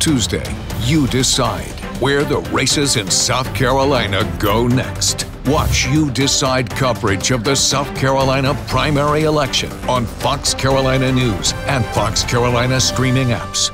Tuesday, you decide where the races in South Carolina go next. Watch You Decide coverage of the South Carolina primary election on Fox Carolina News and Fox Carolina streaming apps.